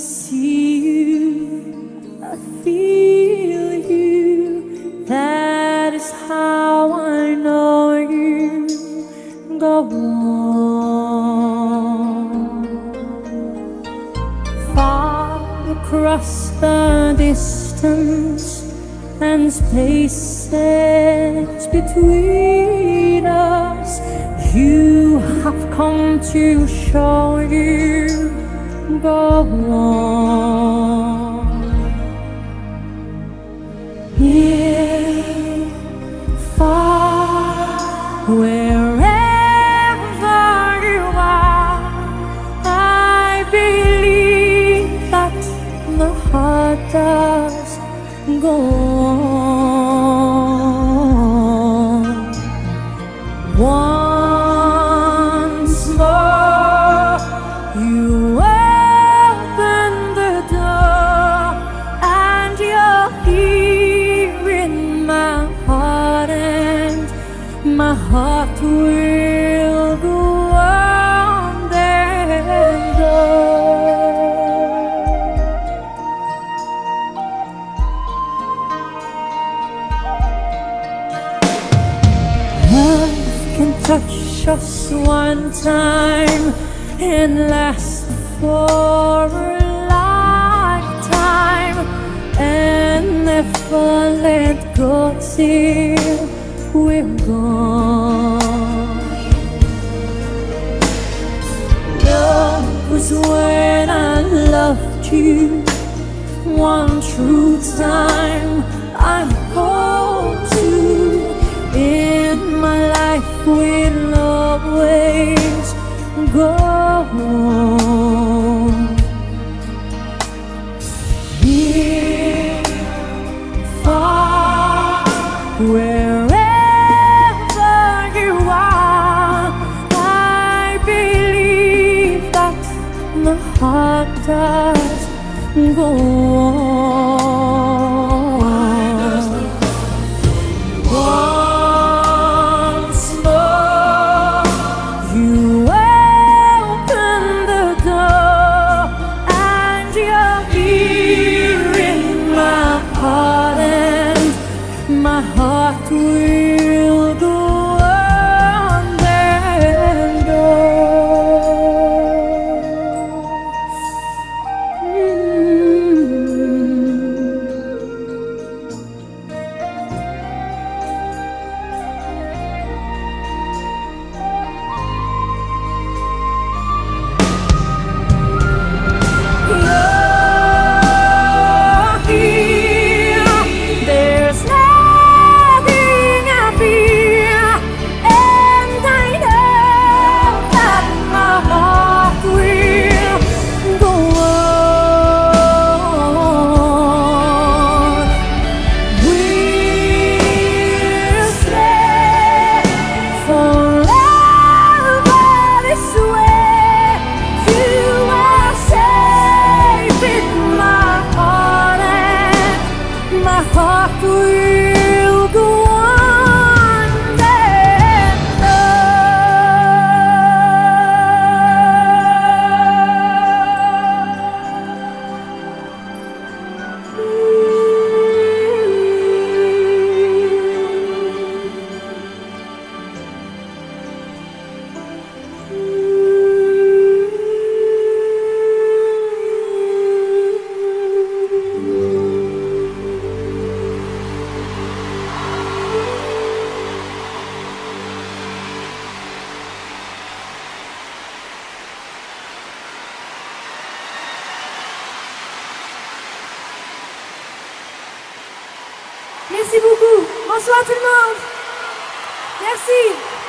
see you, I feel you. That is how I know you. Go on. Far across the distance and spaces between us, you have come to show you go on. Touch us one time and last for a lifetime and never let go till we're gone. Love was when I loved you one true time. I hope to in my life always go on. Near, far, wherever you are, I believe that the heart does go on. My heart will go Merci beaucoup. Bonsoir tout le monde. Merci.